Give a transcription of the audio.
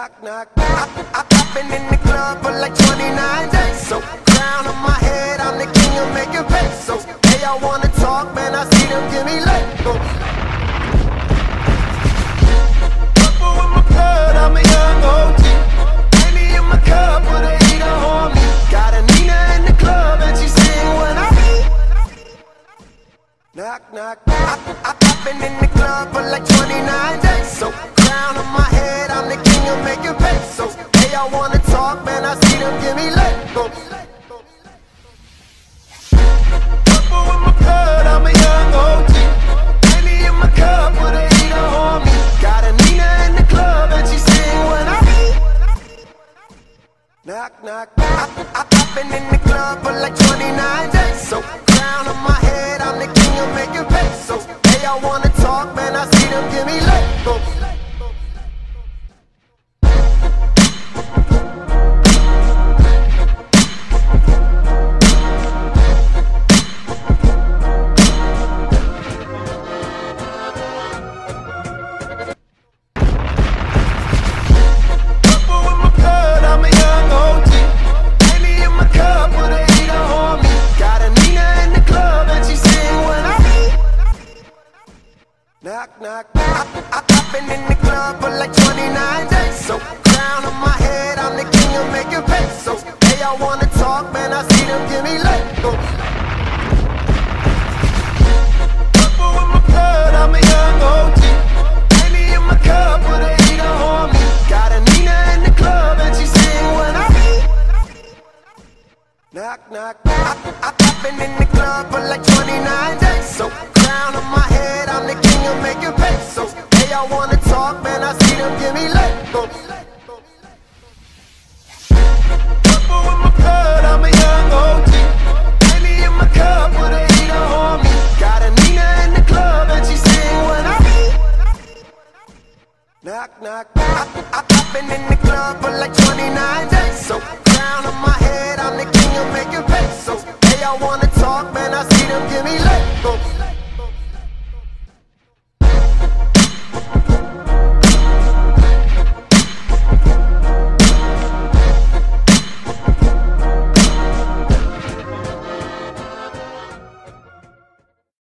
Knock, knock. I, have been in the club for like 29 days. So crown on my head, I'm the king of making pesos. They all wanna talk, man. I see them give me leg. Purple in my I'm a young OG. In my cup, eat a homie. Got a Nina in the club, and she sing when I. Knock, knock. I, I, I've been in the club for like 29 Knock, knock, I, I, been in the club for like 29 days. So, crown on my head, I'm the king of making pesos. Hey, I wanna talk, man, I see them give me leg. Knock, knock, I, I, I've been in the club for like 29 days. So, crown on my head, I'm the king of making pesos. Hey, I wanna talk, man, I see them give me leg. Go. Purple with my blood, I'm a young OG. Henny in my cup with a heater on me. Got a in the club and she sing when I Knock, knock, I, I, I've been in the club for like 29 man, give me leg. Go. Purple with my blood, I'm a young OG. In my with a on me. Got in the club and when I Knock, knock, I've been in the club for like 29 days. So, on my head, I'm the king of making pesos. Hey, I wanna